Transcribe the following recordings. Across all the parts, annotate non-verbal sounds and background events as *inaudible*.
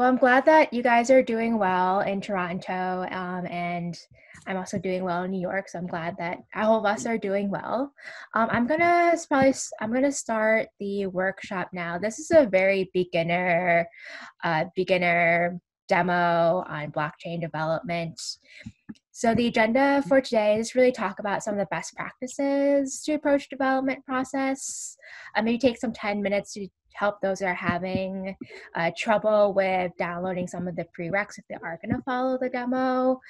Well, I'm glad that you guys are doing well in Toronto, um, and I'm also doing well in New York. So I'm glad that all of us are doing well. Um, I'm gonna probably I'm gonna start the workshop now. This is a very beginner, uh, beginner demo on blockchain development. So the agenda for today is really talk about some of the best practices to approach development process. Uh, maybe take some 10 minutes to help those that are having uh, trouble with downloading some of the prereqs if they are going to follow the demo.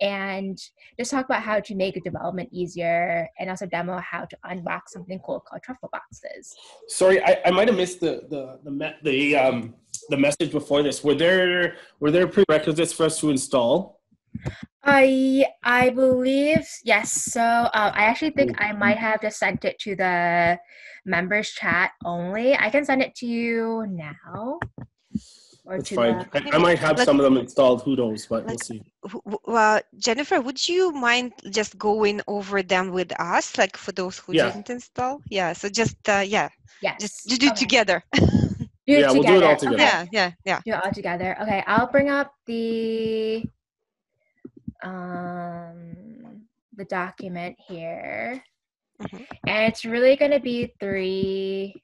And just talk about how to make development easier and also demo how to unbox something cool called truffle boxes. Sorry i, I might have missed the the the, the um the message before this. Were there were there prerequisites for us to install? I I believe yes. So uh, I actually think I might have just sent it to the members chat only. I can send it to you now. Or That's fine. The, I, I, might have some of them installed. Who knows? But we'll see. Well, Jennifer, would you mind just going over them with us, like for those who yeah. didn't install? Yeah. So just uh, yeah. Yes. Just *laughs* do it together. do yeah, it we'll do it all together. Okay. Yeah, yeah, yeah. Do it all together. Okay, I'll bring up the um, the document here. Mm-hmm. And it's really going to be three.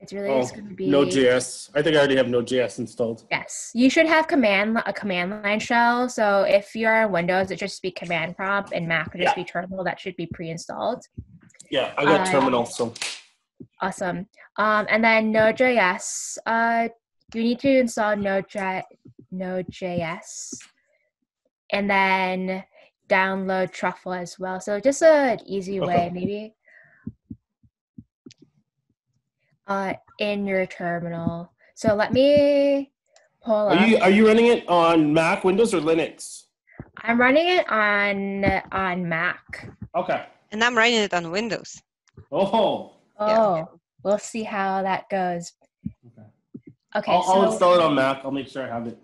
It's really oh, just going to be Node.js. I think I already have Node.js installed. Yes, you should have command a command line shell. So if you're on Windows, it should just be command prompt, and Mac would just yeah. be terminal. That should be pre-installed. Yeah, I got uh, terminal. So awesome. Um, and then Node.js. Uh, you need to install Node.js Node.js, and then download Truffle as well. So just an easy way, maybe uh, in your terminal. So let me pull are up. You, are you running it on Mac, Windows, or Linux? I'm running it on on Mac. Okay. And I'm running it on Windows. Oh. Oh, yeah. we'll see how that goes. Okay. Okay. I'll, so, I'll install it on Mac. I'll make sure I have it.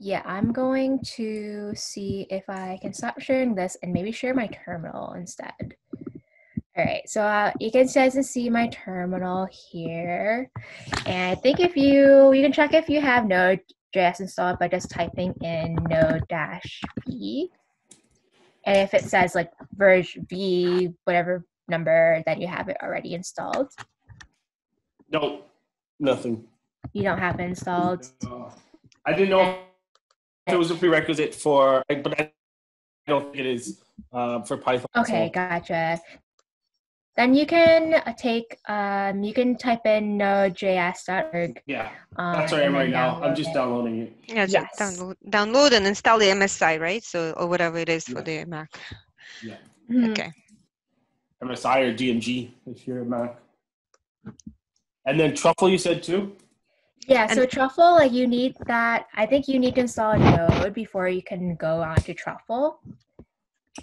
Yeah, I'm going to see if I can stop sharing this and maybe share my terminal instead. All right, so uh, you can guys can see my terminal here. And I think if you, you can check if you have Node.js installed by just typing in node-v. And if it says like version v, whatever number, then you have it already installed. No, nothing. You don't have it installed? I didn't know it was a prerequisite for, but I don't think it is uh, for Python. Okay, so. gotcha. Then you can uh, take, um, you can type in node.js.org. Yeah, that's where I am right now. I'm just it. downloading it. Yeah, yes. download, download and install the MSI, right? So, or whatever it is for the Mac. Yeah. Mm-hmm. Okay. MSI or DMG if you're a Mac. And then Truffle, you said too? Yeah, so Truffle, like you need that. I think you need to install a node before you can go on to Truffle.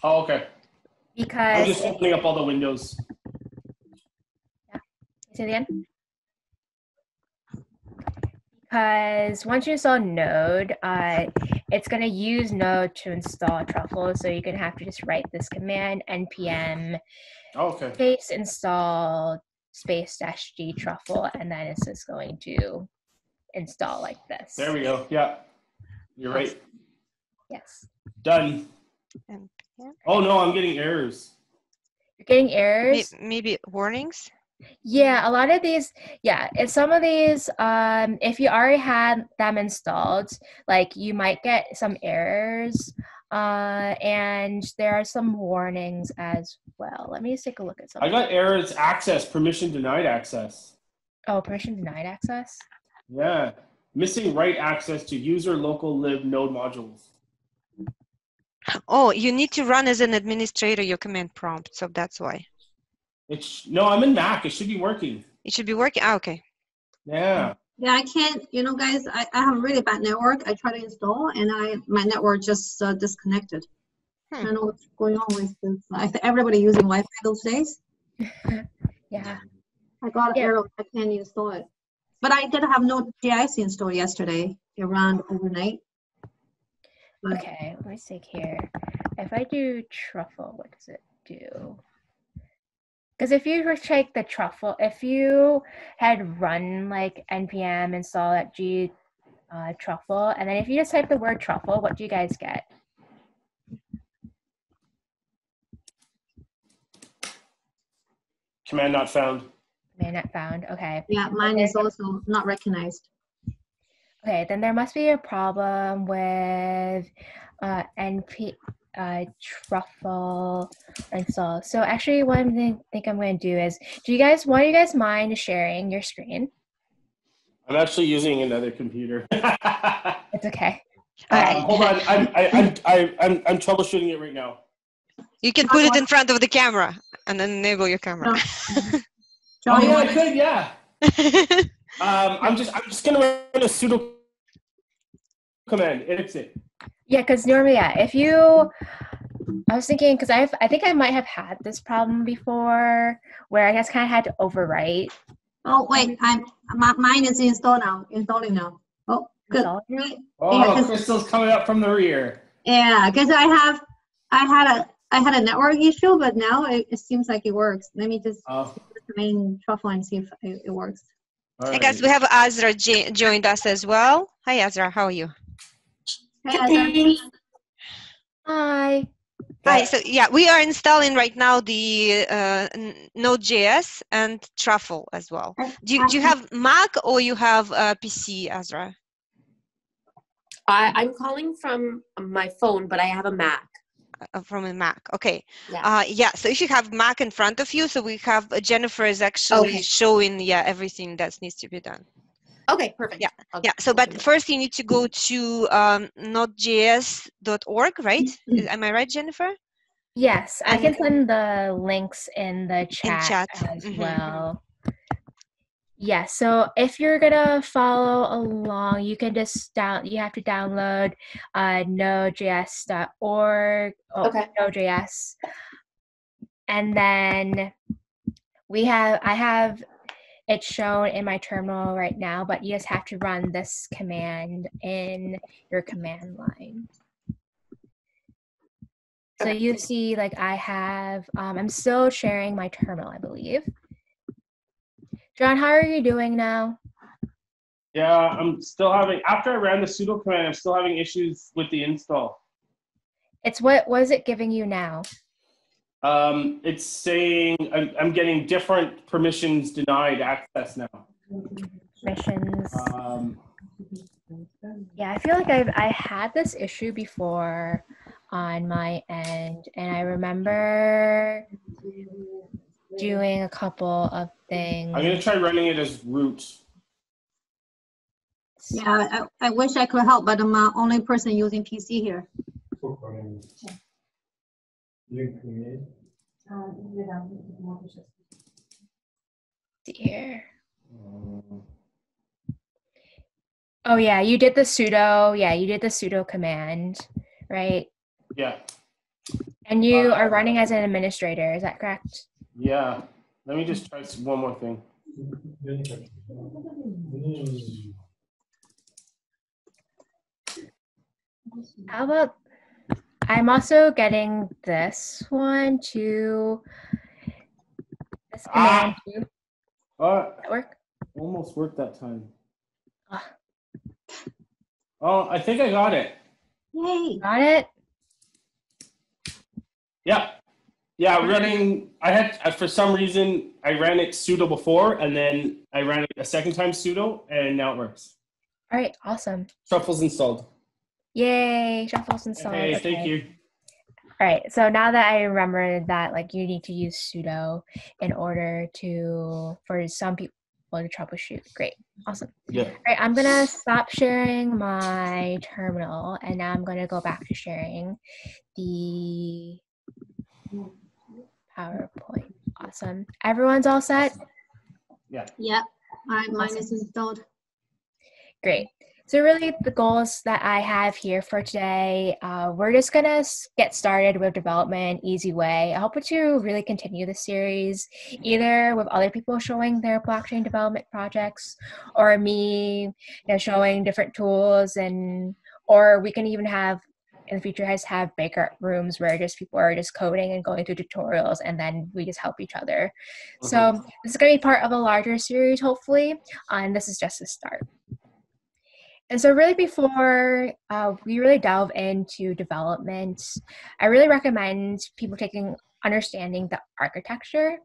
Oh, okay. Because I'm just opening up all the windows. Yeah. Say it again. Because once you install Node, uh, it's going to use Node to install Truffle. So you're going to have to just write this command npm oh, okay. space install space dash g truffle, and then it's just going to install like this. There we go. Yeah. You're right. Yes. Done. Oh no, I'm getting errors. You're getting errors? Maybe warnings? Yeah, a lot of these, yeah, if some of these, um, if you already had them installed, like you might get some errors, uh, and there are some warnings as well. Let me just take a look at some. I got errors access, permission denied access. Oh, permission denied access? Yeah. Missing write access to user local lib node modules. Oh, you need to run as an administrator your command prompt, so that's why. It's no, I'm in Mac. It should be working. It should be working. Ah, okay. Yeah. Yeah, I can't. You know, guys, I, I have a really bad network. I try to install, and I my network just uh, disconnected. Hmm. I don't know what's going on with this. I think everybody using Wi-Fi those days. *laughs* yeah. I got an yeah. error. I can't install it. But I did have no GIC installed yesterday. around overnight. But okay, let me see here. If I do truffle, what does it do? Because if you were to take the truffle, if you had run like npm install at g uh, truffle, and then if you just type the word truffle, what do you guys get? Command not found. Command not found. Okay. Yeah, mine is also not recognized. Okay, then there must be a problem with uh, np uh, truffle install. So actually, what I'm gonna think I'm going to do is, do you guys, want you guys mind sharing your screen? I'm actually using another computer. *laughs* it's okay. Uh, hold on, I'm I, I'm I, I'm I'm troubleshooting it right now. You can put it in front of the camera and then enable your camera. *laughs* oh yeah, I could. Yeah. *laughs* um, I'm just I'm just gonna run a sudo command. It's it. Yeah, because normally, yeah, if you, I was thinking because I've I think I might have had this problem before where I guess kind of had to overwrite. Oh wait, I'm my, mine is installed now. Installing now. Oh, good. Oh, yeah, Crystal's coming up from the rear. Yeah, because I have I had a I had a network issue, but now it, it seems like it works. Let me just oh. The main truffle and see if it, it works. All hey guys, we have Azra joined us as well. Hi Azra, how are you? Hi. Hi. Hi. So yeah, we are installing right now the uh, Node.js and Truffle as well. Do you, do you have Mac or you have a PC, Azra? I, I'm calling from my phone, but I have a Mac. Uh, from a Mac. Okay. Yeah. Uh, yeah. So if you have Mac in front of you, so we have uh, Jennifer is actually okay. showing yeah everything that needs to be done. Okay, perfect. Yeah, I'll yeah. So, but first you need to go to um, nodejs.org, right? Mm-hmm. Am I right, Jennifer? Yes, I can send the links in the chat, in chat. as mm-hmm. well. Yeah, so if you're gonna follow along, you can just down. You have to download uh, Node.js.org. Oh, okay. Node.js, and then we have. I have it's shown in my terminal right now, but you just have to run this command in your command line. So you see, like I have, um, I'm still sharing my terminal, I believe. John, how are you doing now? Yeah, I'm still having, after I ran the sudo command, I'm still having issues with the install. It's what, what is it giving you now? Um, it's saying I'm, I'm getting different permissions denied access now. Permissions. Um, yeah, I feel like I've I had this issue before on my end, and I remember doing a couple of things. I'm gonna try running it as root. Yeah, I, I wish I could help, but I'm the only person using PC here. See here. Oh yeah, you did the sudo. Yeah, you did the sudo command, right? Yeah. And you uh, are running as an administrator. Is that correct? Yeah. Let me just try one more thing. How about I'm also getting this one too. This ah. too. Uh, that work? Almost worked that time. Uh. Oh, I think I got it. Yay! Got it. Yeah, yeah. Running. I had for some reason I ran it sudo before, and then I ran it a second time sudo, and now it works. All right. Awesome. Truffle's installed. Yay, Truffle's installed. Hey, okay. thank you. All right, so now that I remember that, like, you need to use sudo in order to, for some people to troubleshoot. Great, awesome. Yeah. All right, I'm gonna stop sharing my terminal, and now I'm gonna go back to sharing the PowerPoint. Awesome. Everyone's all set? Yeah. Yep. All right, mine awesome. is installed. Great. So really the goals that I have here for today, uh, we're just gonna get started with development easy way. I hope to really continue the series either with other people showing their blockchain development projects or me you know, showing different tools and or we can even have in the future has have breakout rooms where just people are just coding and going through tutorials and then we just help each other. Mhm. So this is going to be part of a larger series, hopefully, uh, and this is just the start. And so, really, before uh, we really delve into development, I really recommend people taking understanding the architecture.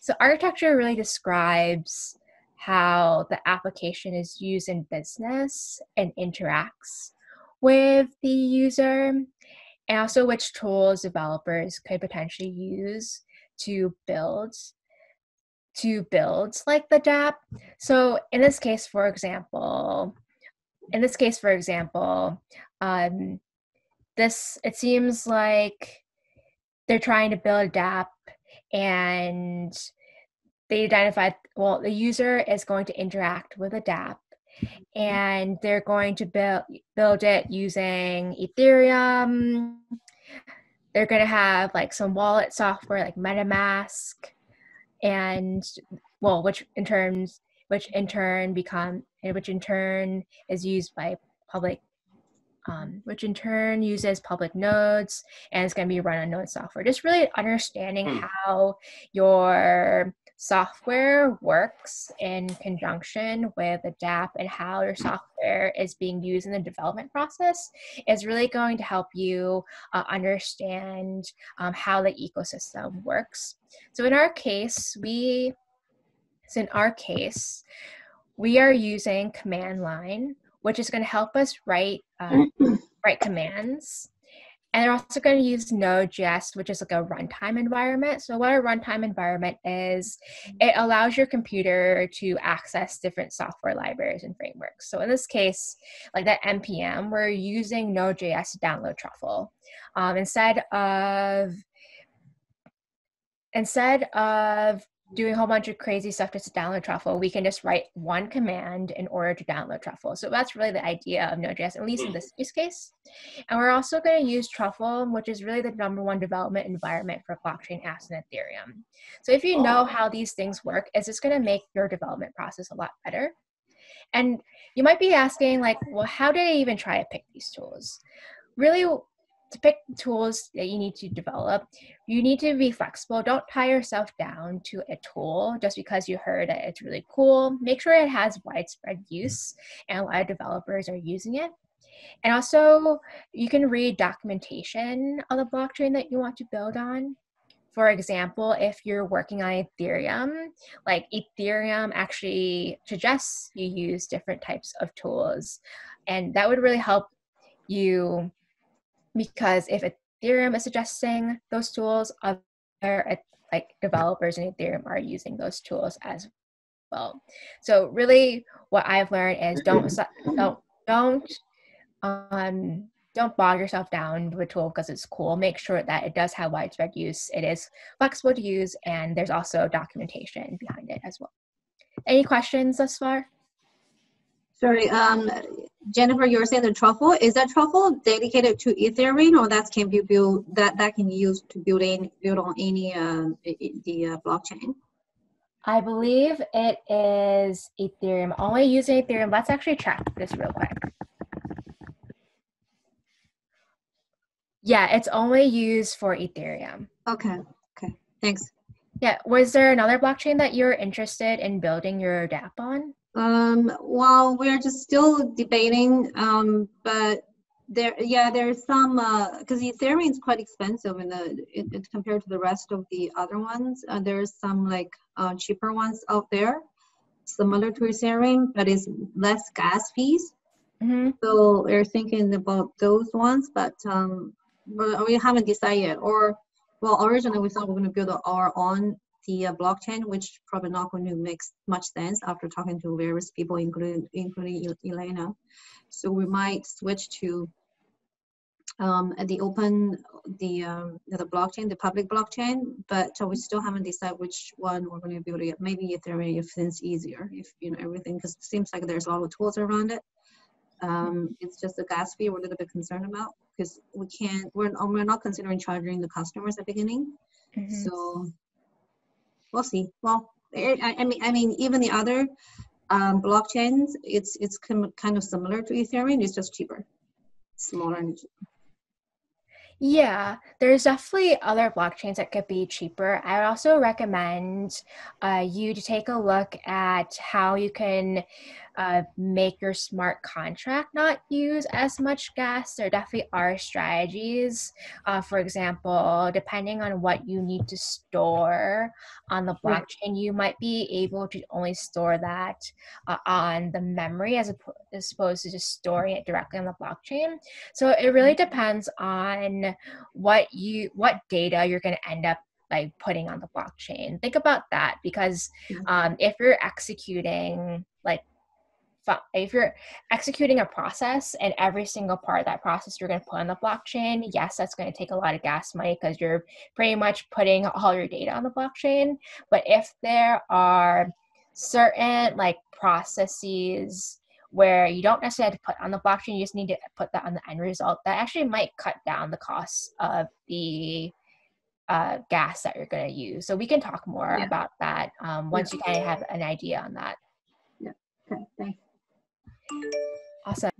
So, architecture really describes how the application is used in business and interacts with the user, and also which tools developers could potentially use to build to build like the DApp. So in this case, for example, in this case, for example, um, this it seems like they're trying to build a DApp and they identified well the user is going to interact with a DApp and they're going to build build it using Ethereum. They're going to have like some wallet software like MetaMask and well which in terms which in turn become which in turn is used by public um, which in turn uses public nodes and it's going to be run on node software just really understanding Hmm. how your software works in conjunction with the DApp and how your software is being used in the development process is really going to help you uh, understand um, how the ecosystem works. So in our case, we, so in our case, we are using command line, which is going to help us write uh, *clears throat* write commands. And they're also going to use Node.js, which is like a runtime environment. So, what a runtime environment is, it allows your computer to access different software libraries and frameworks. So, in this case, like that NPM, we're using Node.js to download Truffle um, instead of instead of doing a whole bunch of crazy stuff just to download Truffle, we can just write one command in order to download Truffle. So that's really the idea of Node.js, at least in hmm. this use case. And we're also going to use Truffle, which is really the number one development environment for blockchain apps and Ethereum. So if you oh. know how these things work, it's just going to make your development process a lot better. And you might be asking, like, well, how did I even try to pick these tools? Really, to pick tools that you need to develop, you need to be flexible. Don't tie yourself down to a tool just because you heard that it's really cool. Make sure it has widespread use and a lot of developers are using it. And also, you can read documentation on the blockchain that you want to build on. For example, if you're working on Ethereum, like Ethereum actually suggests you use different types of tools. And that would really help you because if Ethereum is suggesting those tools, other uh, like developers in Ethereum are using those tools as well. So really, what I've learned is don't don't don't um don't bog yourself down with a tool because it's cool. Make sure that it does have widespread use. It is flexible to use, and there's also documentation behind it as well. Any questions thus far? Sorry, um, Jennifer, you were saying the truffle is that truffle dedicated to Ethereum, or that can be built that that can be used to build in build on any uh, the uh, blockchain? I believe it is Ethereum. Only using Ethereum. Let's actually check this real quick. Yeah, it's only used for Ethereum. Okay, okay, thanks. Yeah, was there another blockchain that you're interested in building your DApp on? Um, well, we're just still debating, um, but there, yeah, there's some, uh because Ethereum is quite expensive in the, it, it compared to the rest of the other ones. Uh, there's some like uh, cheaper ones out there, similar to Ethereum, but it's less gas fees. hmm So we're thinking about those ones, but um, we haven't decided yet. Or, well, originally we thought we are going to build our own the uh, blockchain, which probably not going to make much sense after talking to various people, including including Elena. So we might switch to um, the open the um, the blockchain, the public blockchain, but uh, we still haven't decided which one we're going to build yet. Maybe Ethereum if it's easier, if you know everything, because it seems like there's a lot of tools around it. Um, it's just the gas fee we're a little bit concerned about because we can't we're, we're not considering charging the customers at the beginning. Mhm. So we'll see. Well, I, I mean, I mean, even the other um, blockchains, it's it's kind of similar to Ethereum. It's just cheaper, smaller. Yeah, there's definitely other blockchains that could be cheaper. I would also recommend uh, you to take a look at how you can uh, make your smart contract not use as much gas. There definitely are strategies. Uh, for example, depending on what you need to store on the blockchain, you might be able to only store that uh, on the memory as, oppo- as opposed to just storing it directly on the blockchain. So it really depends on what you what data you're going to end up like putting on the blockchain. Think about that because Mhm. um, if you're executing like if you're executing a process and every single part of that process you're going to put on the blockchain, yes, that's going to take a lot of gas money because you're pretty much putting all your data on the blockchain. But if there are certain like processes where you don't necessarily have to put on the blockchain, you just need to put that on the end result, that actually might cut down the costs of the uh, gas that you're going to use. So we can talk more Yeah. about that um, once you kind of have an idea on that. Yeah. Okay, thanks. Awesome.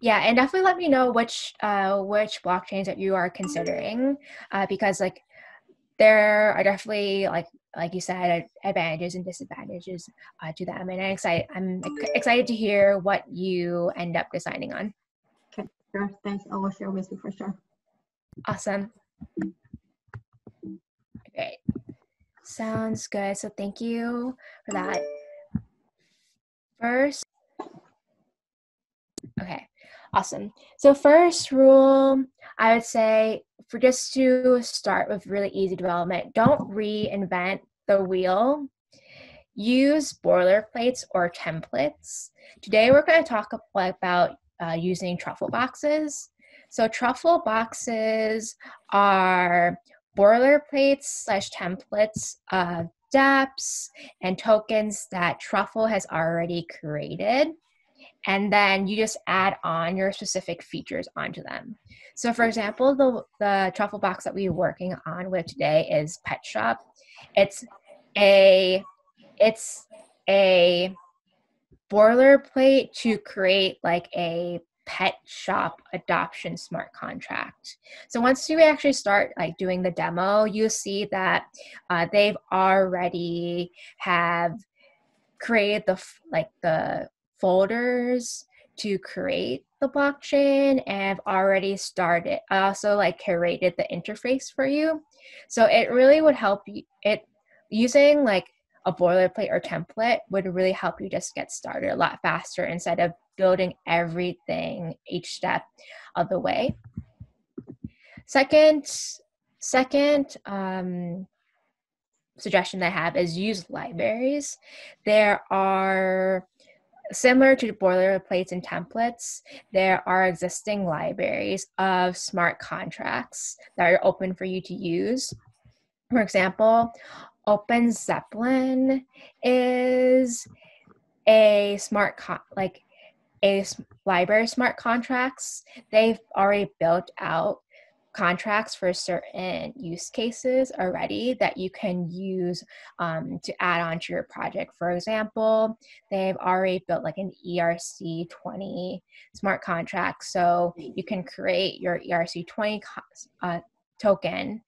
Yeah, and definitely let me know which uh, which blockchains that you are considering, uh, because like there are definitely like like you said advantages and disadvantages uh, to them, and I'm excited. I'm excited to hear what you end up deciding on. Sure, thanks. I will share with you for sure. Awesome. Great. Sounds good. So thank you for that. First, okay, awesome. So first rule, I would say for just to start with really easy development, don't reinvent the wheel. Use boilerplates or templates. Today we're going to talk about uh, using truffle boxes. So truffle boxes are boilerplates slash templates of dApps and tokens that Truffle has already created. And then you just add on your specific features onto them. So for example, the, the truffle box that we're working on with today is Pet Shop. It's a it's a boilerplate to create like a pet shop adoption smart contract. So once you actually start like doing the demo, you see that uh, they've already have created the like the folders to create the blockchain and have already started I also like curated the interface for you. So it really would help you it using like a boilerplate or template would really help you just get started a lot faster instead of building everything each step of the way. Second, second um, suggestion I have is use libraries. There are similar to boilerplates and templates, there are existing libraries of smart contracts that are open for you to use. For example, OpenZeppelin is a smart con- like a library smart contracts. They've already built out contracts for certain use cases already that you can use um, to add on to your project. For example, they've already built like an ERC20 smart contract, so you can create your ERC20 co- uh, token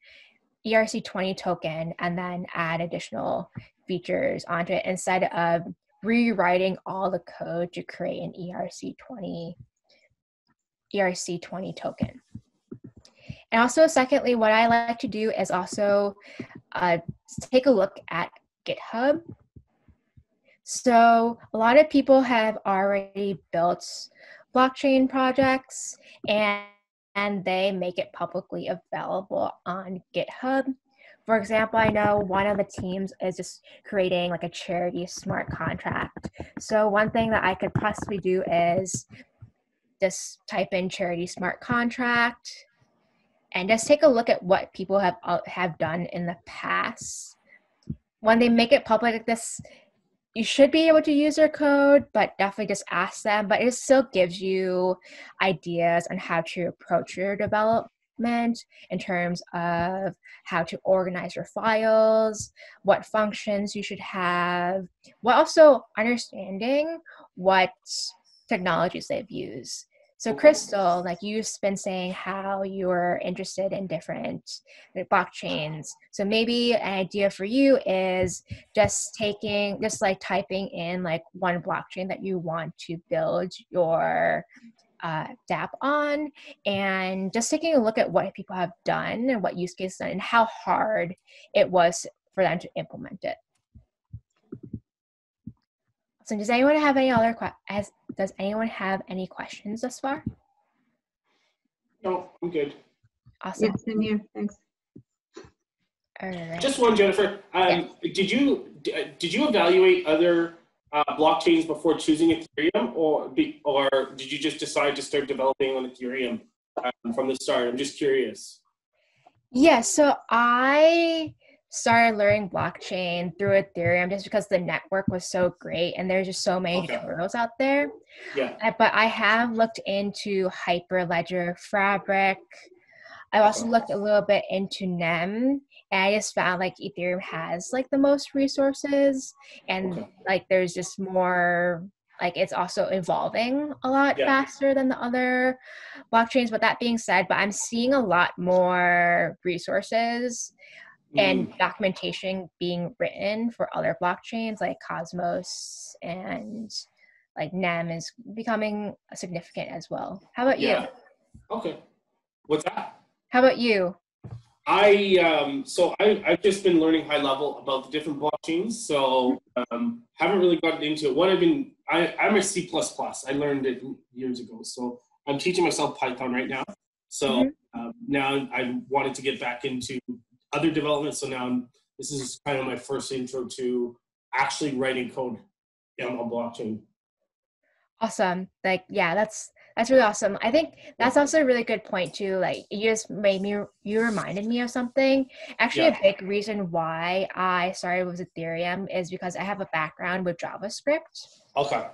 ERC20 token and then add additional features onto it instead of rewriting all the code to create an E ERC20 ERC20 token. And also, secondly, what I like to do is also uh, take a look at GitHub. So a lot of people have already built blockchain projects and and they make it publicly available on GitHub. For example, I know one of the teams is just creating like a charity smart contract. So one thing that I could possibly do is just type in charity smart contract and just take a look at what people have uh, have done in the past. When they make it public like this, you should be able to use their code, but definitely just ask them. But it still gives you ideas on how to approach your development in terms of how to organize your files, what functions you should have, while also understanding what technologies they've used. So Crystal, like you've been saying how you're interested in different blockchains. So maybe an idea for you is just taking, just like typing in like one blockchain that you want to build your uh, DApp on and just taking a look at what people have done and what use cases done and how hard it was for them to implement it. So does anyone have any other questions? Does anyone have any questions thus far? No, I'm good. Awesome. Yeah, same here. Thanks. All right. Just one, Jennifer. Um, Did you did you evaluate other uh, blockchains before choosing Ethereum, or be, or did you just decide to start developing on Ethereum um, from the start? I'm just curious. Yeah, so I started learning blockchain through Ethereum just because the network was so great and there's just so many Okay. tutorials out there. Yeah. But I have looked into Hyperledger Fabric. I've also looked a little bit into NEM and I just found like Ethereum has like the most resources and Okay. like there's just more like it's also evolving a lot Yeah. faster than the other blockchains but that being said but i'm seeing a lot more resources and Mm, documentation being written for other blockchains like cosmos and like nem is becoming significant as well how about yeah. you Okay. What's that? how about you I um, so I, I've just been learning high level about the different blockchains. So um, haven't really gotten into it. What I've been I, I'm a C plus plus. I learned it years ago. So I'm teaching myself Python right now. So Mhm. um, now I wanted to get back into other development. So now I'm, this is kind of my first intro to actually writing code on a blockchain. awesome like yeah that's that's really awesome i think that's also a really good point too like you just made me you reminded me of something actually Yeah. a big reason why i started with ethereum is because i have a background with javascript Okay.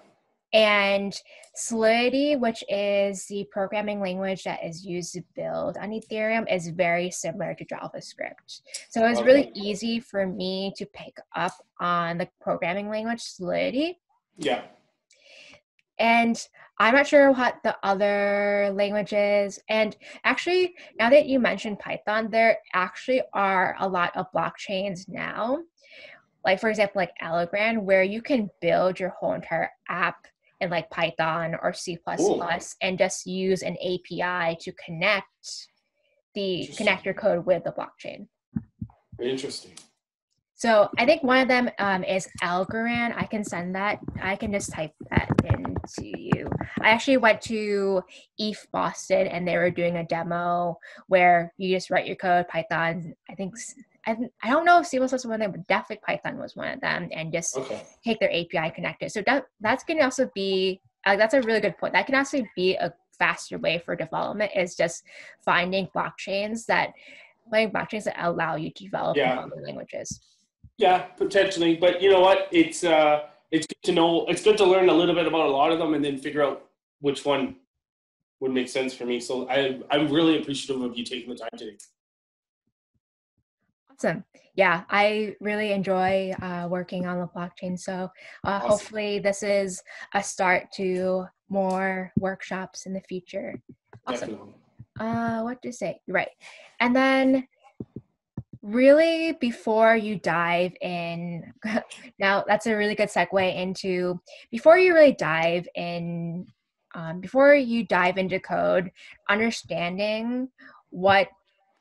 And solidity which is the programming language that is used to build on ethereum is very similar to javascript so it's really Okay. easy for me to pick up on the programming language solidity Yeah. and I'm not sure what the other languages. And actually, now that you mentioned Python, there actually are a lot of blockchains now. Like for example, like Algorand, where you can build your whole entire app in like Python or C++ Cool. and just use an API to connect the connect your code with the blockchain. Interesting. So I think one of them um, is Algorand. I can send that. I can just type that into you. I actually went to ETH Boston and they were doing a demo where you just write your code Python. I think I, I don't know if C++ was one of them, but definitely Python was one of them, and just Okay. take their API connected. So that that's going to also be uh, that's a really good point. That can actually be a faster way for development is just finding blockchains that finding blockchains that allow you to develop in Yeah. other languages. Yeah, potentially. But you know what? It's uh, it's good to know. It's good to learn a little bit about a lot of them, and then figure out which one would make sense for me. So I, I'm really appreciative of you taking the time today. Awesome. Yeah, I really enjoy uh, working on the blockchain. So uh, Awesome. hopefully this is a start to more workshops in the future. Awesome. Definitely. Uh, what to say? Right. And then really before you dive in *laughs* now that's a really good segue into before you really dive in um, before you dive into code understanding what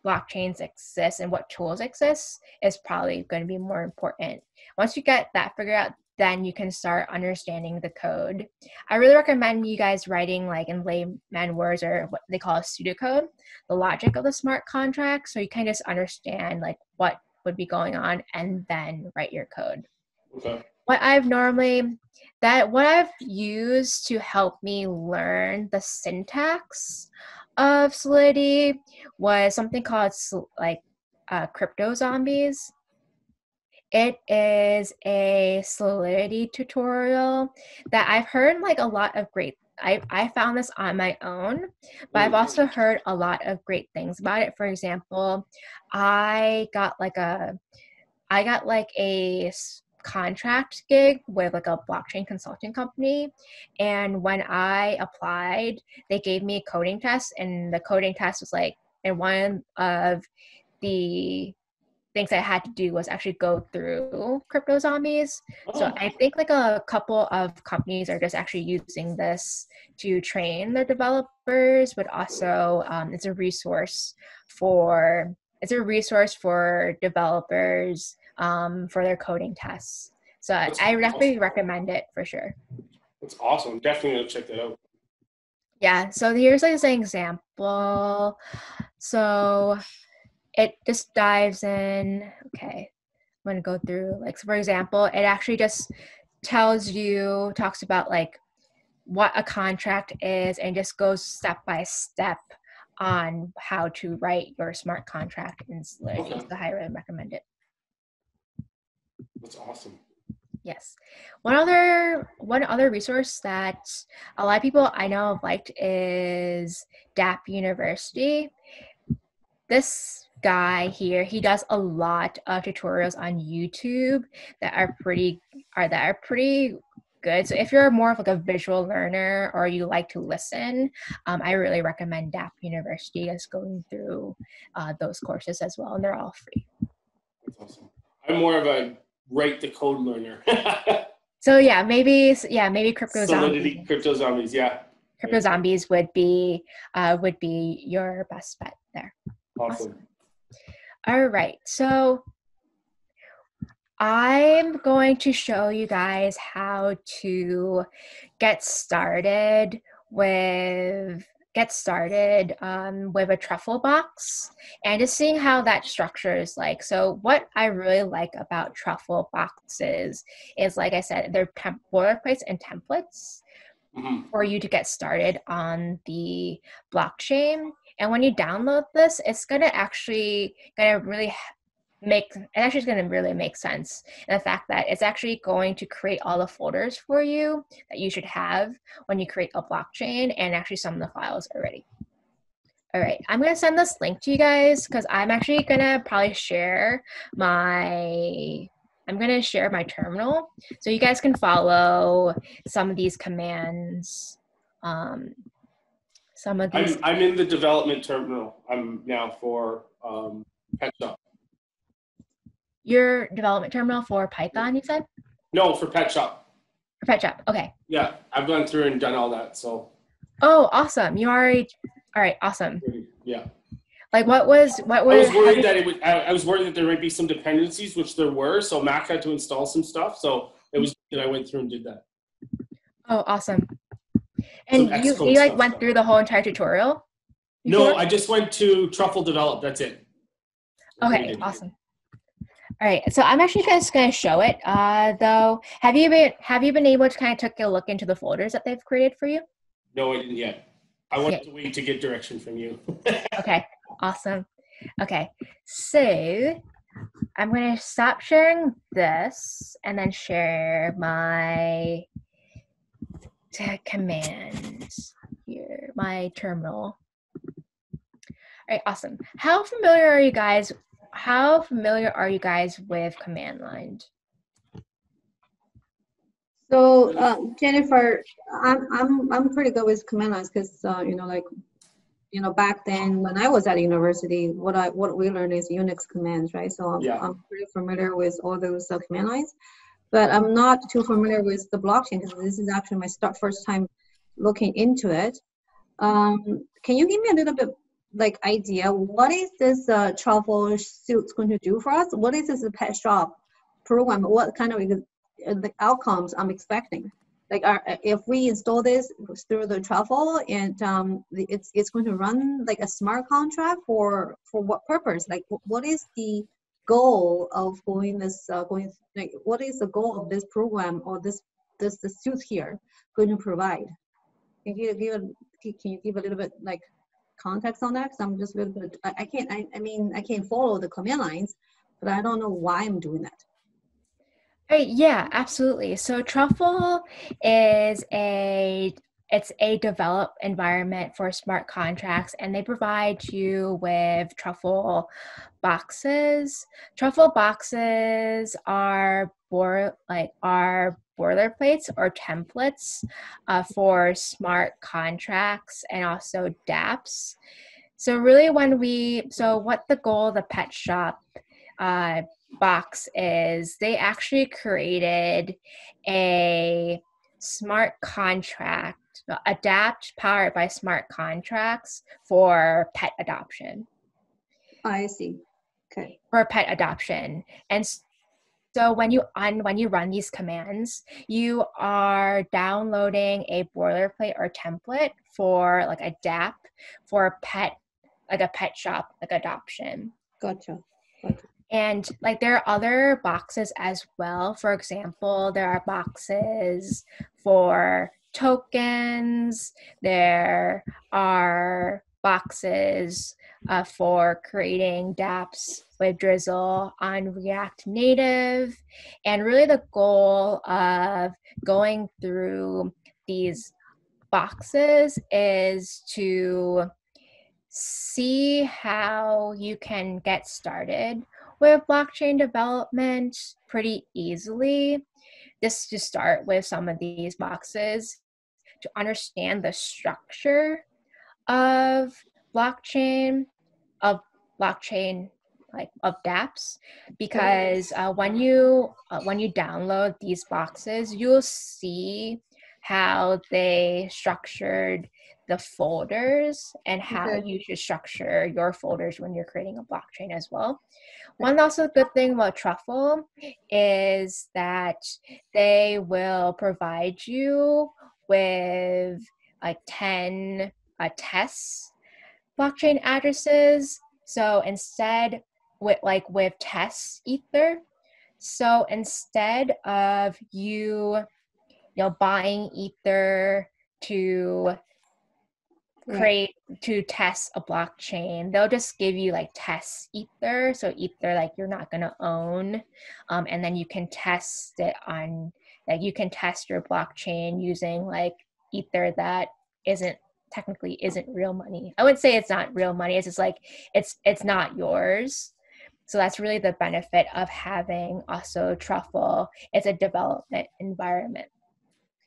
blockchains exist and what tools exist is probably going to be more important. Once you get that figured out then you can start understanding the code. I really recommend you guys writing like in layman words or what they call a pseudocode the logic of the smart contract so you can just understand like what would be going on and then write your code. Okay. what i've normally that what i've used to help me learn the syntax of solidity was something called like uh, crypto zombies it is a solidity tutorial that i've heard like a lot of great I, I found this on my own but I've also heard a lot of great things about it. For example, I got like a, I got like a contract gig with like a blockchain consulting company. And when I applied, they gave me a coding test, and the coding test was like, and one of the things I had to do was actually go through crypto zombies. So Oh, I think like a couple of companies are just actually using this to train their developers, but also um, it's a resource for it's a resource for developers um, for their coding tests. So I That's I definitely awesome. recommend it for sure. That's awesome. Definitely gonna check that out. Yeah, so here's like an example. So it just dives in. Okay, I'm gonna go through like so for example, it actually just tells you, talks about like what a contract is and just goes step by step on how to write your smart contract in Solidity. Okay. So I highly recommend it. That's awesome. Yes. One other one other resource that a lot of people I know have liked is Dapp University. This guy here, he does a lot of tutorials on YouTube that are pretty are that are pretty good. So if you're more of like a visual learner or you like to listen, um, I really recommend Dapp University as going through uh, those courses as well, and they're all free. That's awesome. I'm more of a write the code learner. *laughs* So yeah, maybe yeah, maybe crypto Solidity zombies. crypto zombies. Yeah. Crypto zombies would be uh, would be your best bet there. Awesome. All right, so I'm going to show you guys how to get started with get started um, with a truffle box and just seeing how that structure is like. So what I really like about truffle boxes is, like I said, they're temp- boilerplates and templates. Mhm. for you to get started on the blockchain. And when you download this, it's gonna actually gonna really make it actually is gonna really make sense. And the fact that it's actually going to create all the folders for you that you should have when you create a blockchain and actually some of the files already. All right, I'm gonna send this link to you guys because I'm actually gonna probably share my I'm gonna share my terminal so you guys can follow some of these commands. Um, some of these. I'm I'm in the development terminal. I'm now for um, Shop. Your development terminal for Python, you said? No, for Pet Shop. For Pet Shop. Okay. Yeah, I've gone through and done all that. So Oh, awesome. You already. All right. Awesome. yeah, Like, what was what I was? was worried that it would. I, I was worried that there might be some dependencies, which there were. So Mac had to install some stuff. So it was that I went through and did that. Oh, awesome. And Some you you like went through the whole entire tutorial? No. I just went to Truffle Develop. That's it. That's what I Okay, awesome. All right, so I'm actually just going to show it. Uh, though, have you been have you been able to kind of take a look into the folders that they've created for you? No, I didn't yet. I wanted Okay. to wait to get direction from you. *laughs* Okay, awesome. Okay, so I'm going to stop sharing this and then share my commands here, my terminal. All right, awesome. How familiar are you guys? How familiar are you guys with command line? So uh, Jennifer, I'm I'm I'm pretty good with command lines because uh, you know like you know back then when I was at university, what I what we learned is Unix commands, right? So I'm, Yeah. I'm pretty familiar with all those uh, command lines, but I'm not too familiar with the blockchain because this is actually my start first time looking into it. Um, can you give me a little bit like idea what is this uh, Truffle Suite going to do for us? What is this pet shop program? What kind of uh, the outcomes I'm expecting. Like, are, if we install this through the Truffle and um, it's it's going to run like a smart contract for for what purpose? Like, what is the goal of going this uh, going like what is the goal of this program or this this the suit here going to provide? Can you give can you give a little bit like context on that? Because I'm just a little bit I, can't I, I mean I can't follow the command lines, but I don't know why I'm doing that. Right, yeah, absolutely. So truffle is a it's a developed environment for smart contracts, and they provide you with truffle boxes. Truffle boxes are bor- like are boilerplates or templates uh, for smart contracts and also DApps. So really, when we so what the goal of the pet shop uh, box is, they actually created a smart contract a DApp powered by smart contracts for pet adoption. I see. Okay. For pet adoption. And so when you un, when you run these commands, you are downloading a boilerplate or template for like a DApp for a pet like a pet shop like adoption. Gotcha. gotcha. And like there are other boxes as well. For example, there are boxes for tokens, there are boxes uh, for creating dApps with Drizzle on React Native. And really, the goal of going through these boxes is to see how you can get started with blockchain development pretty easily. Just to start with some of these boxes to understand the structure of blockchain of blockchain like of dApps. Because uh, when you uh, when you download these boxes you'll see how they structured the folders and how you should structure your folders when you're creating a blockchain as well. One also good thing about Truffle is that they will provide you with like 10 uh, tests blockchain addresses. So instead, with like with test ether, so instead of you, you know, buying ether to create to test a blockchain they'll just give you like test ether so ether like you're not going to own um, and then you can test it on like you can test your blockchain using like ether that isn't technically isn't real money i would say it's not real money it's just like it's it's not yours so that's really the benefit of having also truffle it's a development environment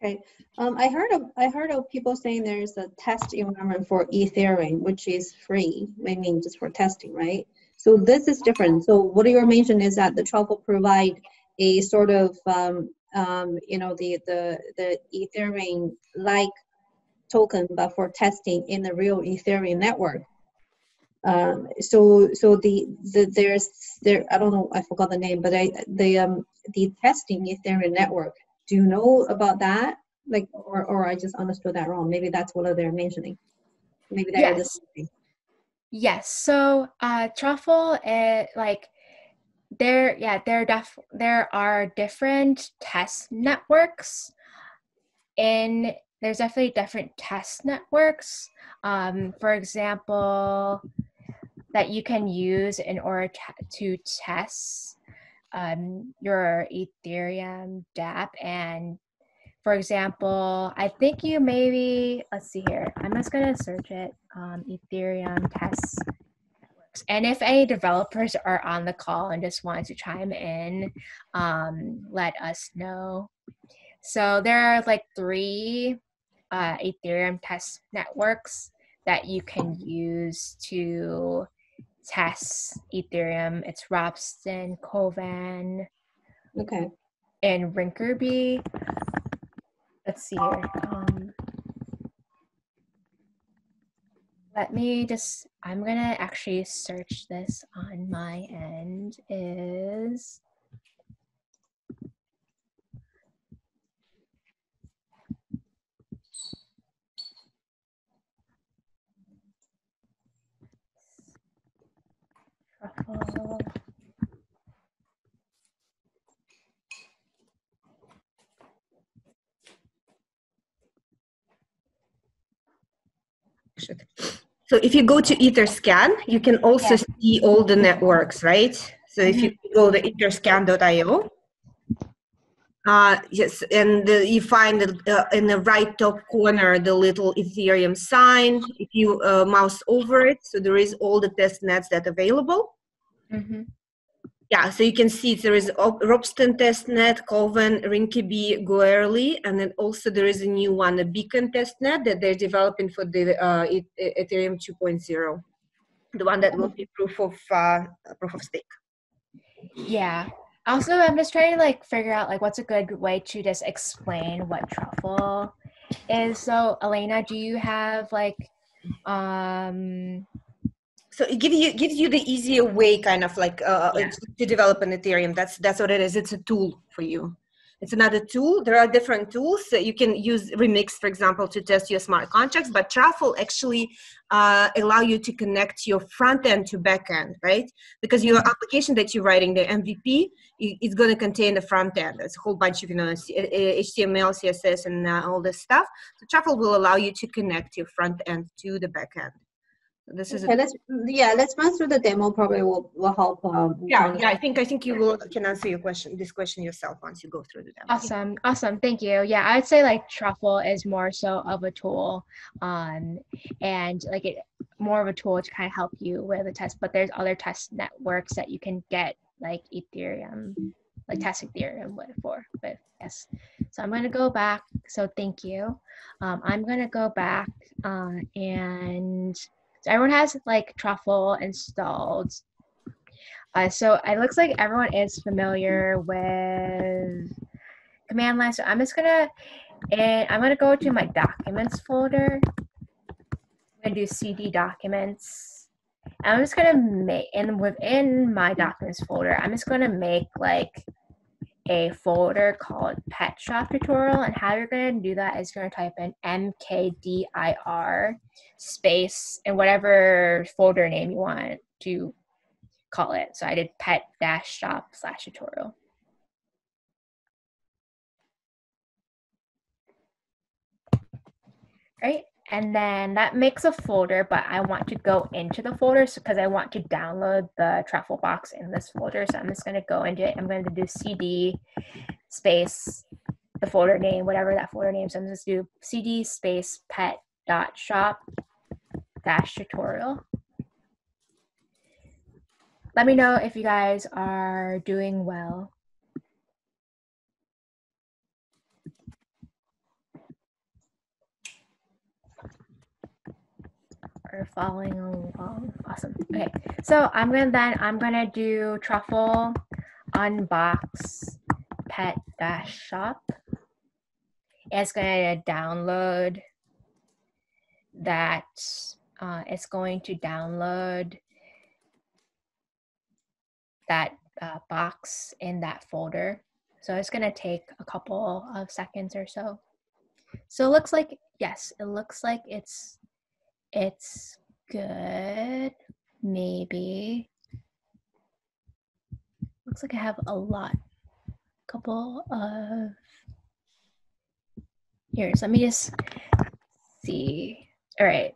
Okay, um, I heard of I heard of people saying there's a test environment for Ethereum, which is free. I mean, just for testing, right? So this is different. So what you're mentioning is that the Truffle provide a sort of um, um, you know the the the Ethereum like token, but for testing in the real Ethereum network. Um, so so the, the there's there I don't know I forgot the name, but I the um the testing Ethereum network do you know about that? Like, or, or I just understood that wrong. Maybe that's what they're mentioning. Maybe they're yes. Yes. So uh, truffle, it, eh, like there, yeah, there def there are different test networks. In there's definitely different test networks. Um, for example, that you can use in order to test um, your Ethereum dApp. And for example, I think you maybe, let's see here, I'm just going to search it um, Ethereum test networks. And if any developers are on the call and just want to chime in, um, let us know. So there are like three uh, Ethereum test networks that you can use to Test Ethereum. It's Ropsten, Kovan. Okay. And Rinkeby. Let's see here. Um, let me just, I'm going to actually search this on my end. Is So if you go to Etherscan, you can also yeah. see all the networks, right? So if you go to etherscan.io, Uh, yes, and the, you find uh, in the right top corner the little Ethereum sign. If you uh, mouse over it, so there is all the test nets that are available. Mm-hmm. Yeah, so you can see there is Op- Ropsten testnet, Kovan, Rinkeby, Goerli, and then also there is a new one, a Beacon testnet that they're developing for the uh, E- Ethereum 2.0, the one that will be proof of uh, proof of stake. Yeah. Also, I'm just trying to like figure out like what's a good way to just explain what truffle is. So, Elena, do you have like um So it gives you gives you the easier way, kind of like uh, Yeah. to develop an Ethereum. That's that's what it is. It's a tool for you. It's another tool. There are different tools that you can use. Remix, for example, to test your smart contracts. But Truffle actually uh, allow you to connect your front end to back end, right? Because your application that you're writing, the MVP, is going to contain the front end. There's a whole bunch of you know HTML, CSS, and uh, all this stuff. So Truffle will allow you to connect your front end to the back end. This is a Okay, let's yeah, let's run through the demo. Probably will will help. Um, yeah yeah i think i think you will can answer your question this question yourself once you go through the demo awesome awesome thank you yeah i'd say like truffle is more so of a tool um and like it more of a tool to kind of help you with the test but there's other test networks that you can get like ethereum like test ethereum with for with yes so i'm going to go back so thank you um, i'm going to go back uh, and so everyone has like truffle installed uh, so it looks like everyone is familiar with command line. So I'm just gonna, and I'm gonna go to my documents folder. I'm gonna do CD documents. And I'm just gonna make, and within my documents folder, I'm just gonna make like a folder called pet shop tutorial. And how you're gonna do that is you're gonna type in mkdir space and whatever folder name you want to call it. So I did pet dash shop slash tutorial. Right? And then that makes a folder, but I want to go into the folder because I want to download the truffle box in this folder. So I'm just going to go into it. I'm going to do CD space the folder name, whatever that folder name. So I'm just do CD space pet dot shop dash tutorial. Let me know if you guys are doing well. Or following along. Awesome. Okay. So I'm gonna then I'm gonna do truffle unbox pet dash shop. It's gonna download that uh, it's going to download that uh, box in that folder. So it's to take a couple of seconds or so. So it looks like yes, it looks like it's it's good. Maybe looks like I have a lot. A Couple of here. So let me just see. All right.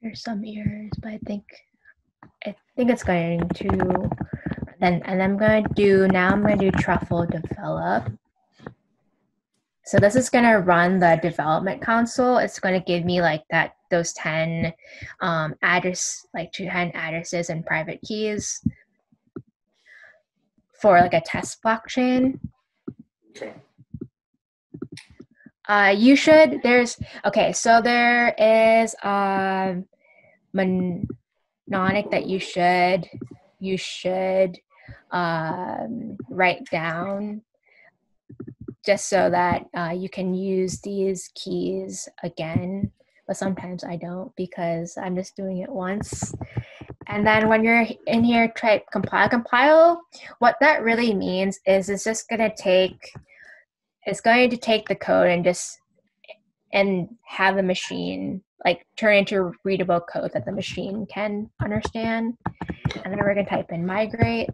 There's some errors, but I think I think it's going to then and I'm going to do now I'm to do truffle develop. So this is going to run the development console. It's going to give me like that those 10 um, address like 10 addresses and private keys for like a test blockchain. Okay. Uh, you should. There's okay. So there is a mnemonic that you should you should um, write down, just so that uh, you can use these keys again. But sometimes I don't because I'm just doing it once. And then when you're in here, try compile. Compile. What that really means is it's just gonna take it's going to take the code and just and have the machine like turn into readable code that the machine can understand and then we're to type in migrate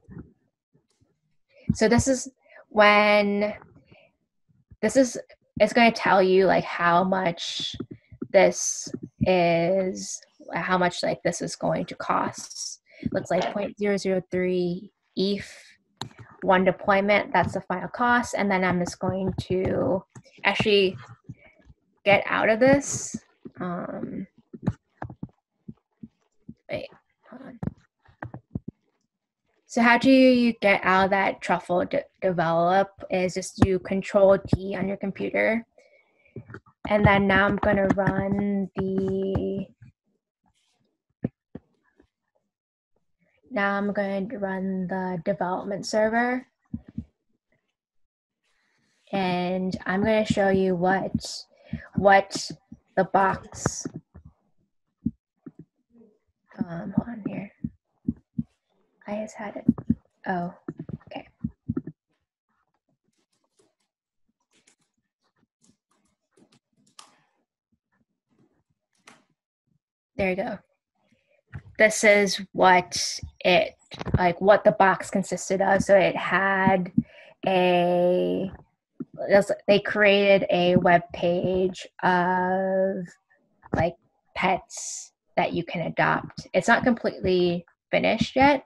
so this is when this is it's going to tell you like how much this is how much like this is going to cost looks like 0.003 eth one deployment. That's the final cost. And then I'm just going to actually get out of this. Um, wait, hold on. So how do you get out of that truffle de- develop is just you control D on your computer. And then now I'm gonna run the, now I'm going to run the development server. And I'm gonna show you what, what the box, um, hold on here. I just had it. Oh, okay. There you go. This is what it like what the box consisted of. So it had a they created a web page of like pets that you can adopt. It's not completely finished yet,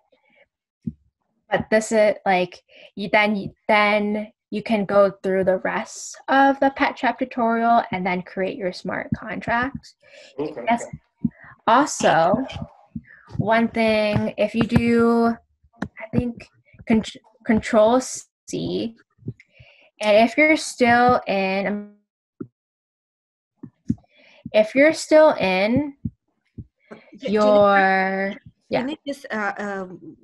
but this is like you then then you can go through the rest of the pet shop tutorial and then create your smart contract Okay. yes also one thing if you do i think con- control c and if you're still in if you're still in your yeah. Can I just uh, um,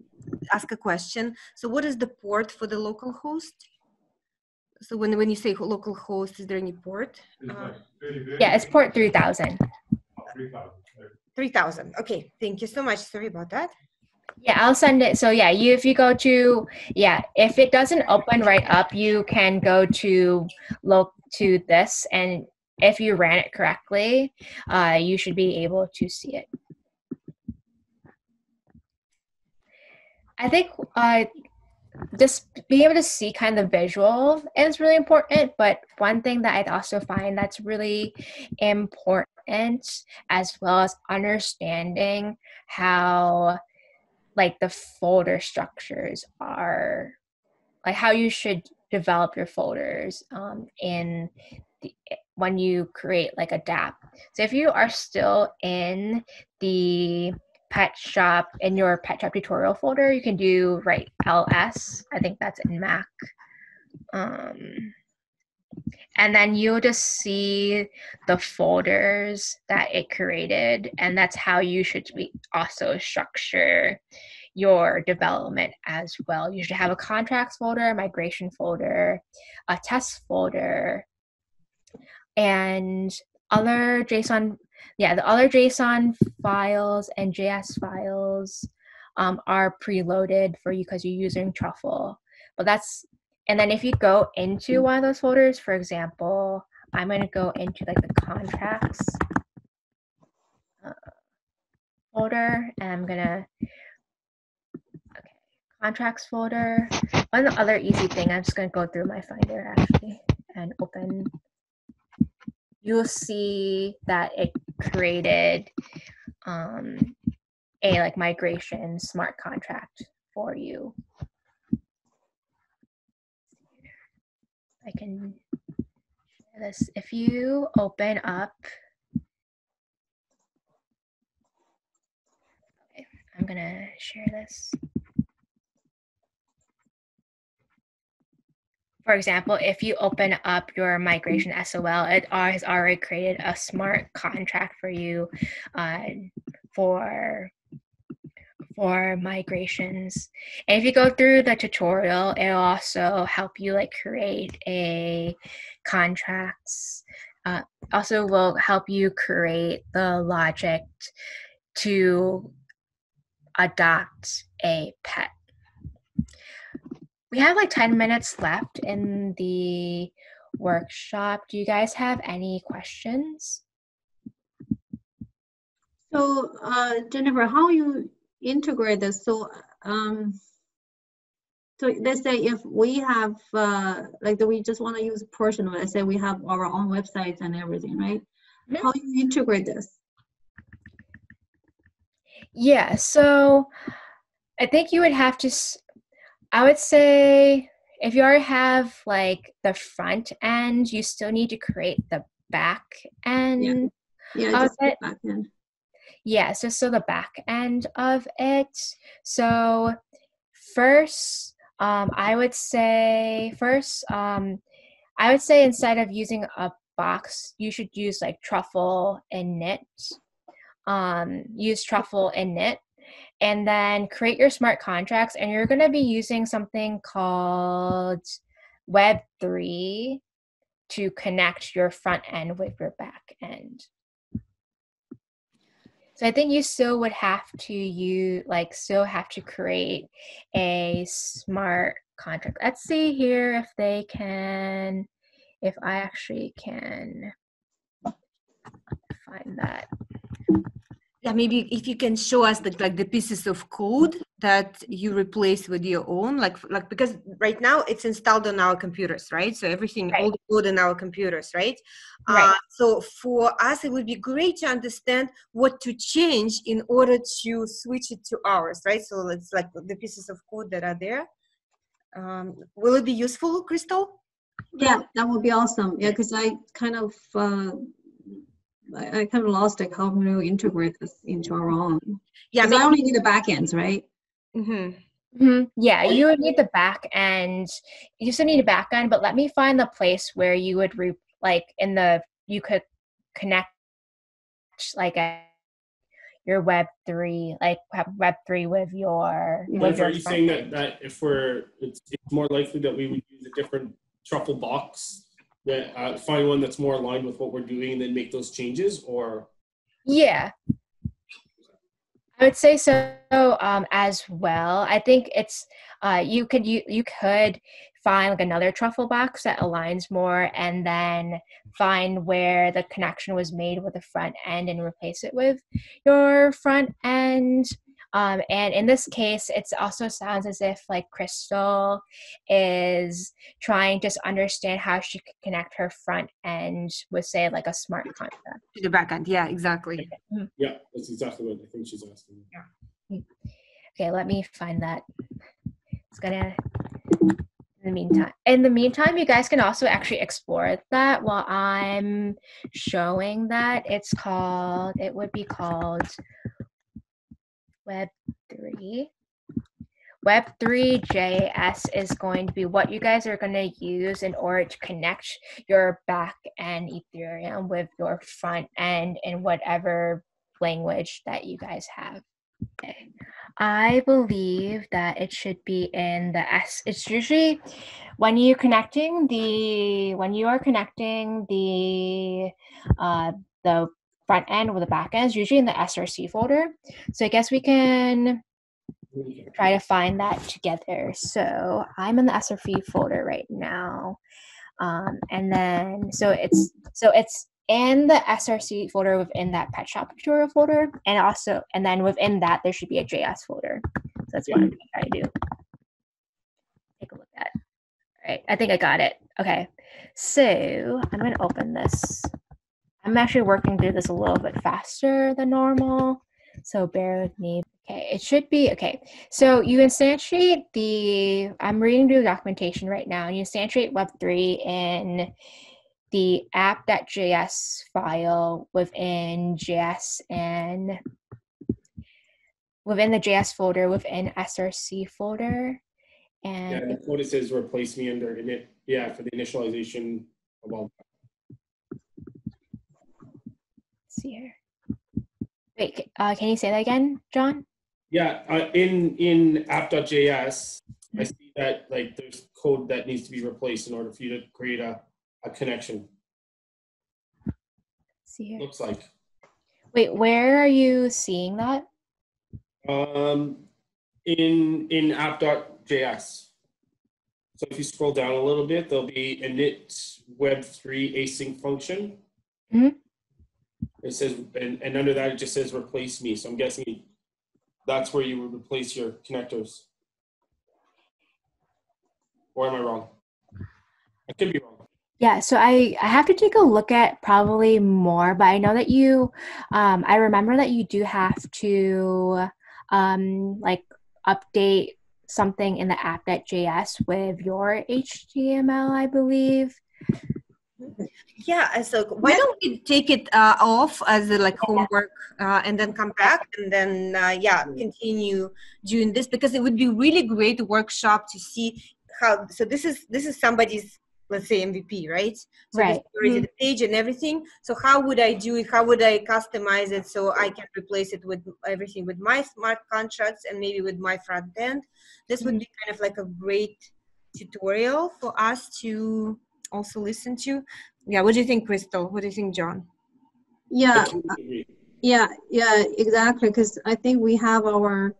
ask a question? So, what is the port for the local host? So, when when you say ho- local host, is there any port? Uh, yeah it's port 3000 Three thousand. Okay, thank you so much. Sorry about that. Yeah, I'll send it. So yeah, you if you go to yeah, if it doesn't open right up, you can go to look to this and if you ran it correctly, uh, you should be able to see it. I think uh, just being able to see kind of visual is really important. But one thing that I'd also find that's really important, as well as understanding how like the folder structures are, like how you should develop your folders um, in the, when you create like a DApp. So if you are still in the pet shop in your pet shop tutorial folder you can do right ls i think that's in mac. Um, and then you'll just see the folders that it created and that's how you should be also structure your development as well. You should have a contracts folder a migration folder a test folder and other json yeah, the other JSON files and JS files um, are preloaded for you because you're using Truffle. But that's, and then if you go into one of those folders, for example, I'm going to go into like the contracts uh, folder and I'm going to, okay, contracts folder. One other easy thing, I'm just going to go through my Finder actually and open you'll see that it created um, a like migration smart contract for you. I can share this. If you open up, okay, I'm gonna share this. For example, if you open up your migration SOL, it has already created a smart contract for you uh, for for migrations. And if you go through the tutorial, it'll also help you like create a contracts. Uh, also will help you create the logic to adopt a pet we have like 10 minutes left in the workshop. Do you guys have any questions? So, uh, Jennifer, how you integrate this? So, um, so let's say if we have, uh, like, that we just want to use portion, let's say we have our own websites and everything, right? Mhm. How you integrate this? Yeah, so I think you would have to. I would say if you already have like the front end, you still need to create the back end. Yeah, just the back end. Yes, just so the back end of it. So first, um, I would say first, um, I would say instead of using a box, you should use like truffle init. Um, use truffle init, and then create your smart contracts. And you're going to be using something called Web three to connect your front end with your back end. So I think you still would have to you like still have to create a smart contract. Let's see here if they can if I actually can find that. Yeah, maybe if you can show us the, like the pieces of code that you replace with your own, like like because right now it's installed on our computers, right? So everything, all Right. the code in our computers, right? Right. Uh, so for us, it would be great to understand what to change in order to switch it to ours, right? So it's like the pieces of code that are there. Um, will it be useful, Crystal? Yeah, that would be awesome. Yeah, because I kind of uh, I, I kind of lost like how to integrate this into our own. Yeah, Because I only need the back ends, right? hmm Mhm. Yeah, you would need the back end. You still need a back end, but let me find the place where you would re- like in the you could connect like a your web three like web three with your with Liv, your are you saying that, that if we're, it's, it's more likely that we would use a different truffle box, that uh, find one that's more aligned with what we're doing and then make those changes, or? Yeah. I would say so um, as well. I think it's uh, you could you you could find like another truffle box that aligns more, and then find where the connection was made with the front end and replace it with your front end. Um, and in this case, it also sounds as if like Crystal is trying to just understand how she could connect her front end with, say, like a smart contract. To the back end, yeah, exactly. Yeah, that's exactly what I think she's asking. Yeah. Okay, let me find that. It's gonna. In the meantime, in the meantime, you guys can also actually explore that while I'm showing that. It's called. It would be called Web three. Web three JS is going to be what you guys are going to use in order to connect your back end Ethereum with your front end in whatever language that you guys have. Okay. I believe that it should be in the S. It's usually when you connecting the when you are connecting the uh, the front end with the back end. It's usually in the SRC folder. So I guess we can try to find that together. So I'm in the SRC folder right now, um, and then so it's so it's in the SRC folder within that pet shop tutorial folder, and also and then within that there should be a JS folder. So that's what I'm trying to do. Take a look at. All right, I think I got it. Okay, so I'm gonna open this. I'm actually working through this a little bit faster than normal, so bear with me. Okay, it should be okay. So you instantiate the. I'm reading through the documentation right now, and you instantiate Web3 in the app.js file within JS and within the JS folder within SRC folder. Yeah, And that's what it says, replace me under init, yeah, for the initialization of all. let's see here. Wait, uh, can you say that again, John? Yeah, uh, in, in app.js, I see that like there's code that needs to be replaced in order for you to create a, a connection, Let's see here. looks like. Wait, where are you seeing that? Um, in in app.js. So if you scroll down a little bit, there'll be init web3 async function. Mhm. It says, and, and under that, it just says replace me. So I'm guessing that's where you would replace your connectors. Or am I wrong? I could be wrong. Yeah, so I I have to take a look at probably more, but I know that you um I remember that you do have to um like update something in the app.js with your HTML, I believe. Yeah, uh, so why don't we take it uh, off as a, like homework uh, and then come back and then uh, yeah continue doing this because it would be really great workshop to see how. So this is this is somebody's let's say MVP, right? So Right. already the page and everything. So how would I do it? How would I customize it so I can replace it with everything with my smart contracts and maybe with my front end? This would be kind of like a great tutorial for us to also listen to. Yeah, what do you think, Crystal? What do you think, John? Yeah, I totally agree. yeah, yeah, exactly. Because I think we have our,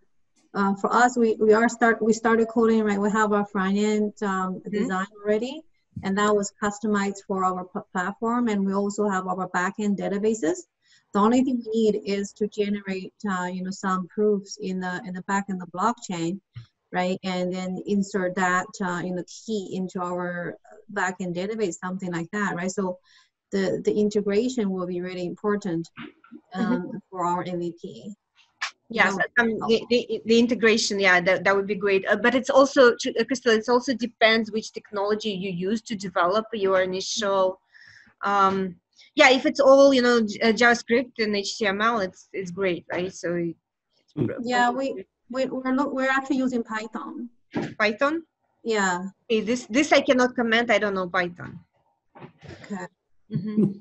uh, for us, we, we are start we started coding right. We have our front end um, design already, and that was customized for our p- platform. And we also have our backend databases. The only thing we need is to generate, uh, you know, some proofs in the in the back end the blockchain, right? And then insert that, uh, you know, key into our backend database, something like that, right? So the the integration will be really important um, for our MVP. Yes, um, the, the, the integration, yeah, that, that would be great. Uh, but it's also, tr- uh, Crystal, it also depends which technology you use to develop your initial. Um, yeah, if it's all you know uh, JavaScript and HTML, it's it's great, right? So it's Yeah, we we we're look we're actually using Python. Python. Yeah. Okay, this this I cannot comment. I don't know Python. Okay. Mhm.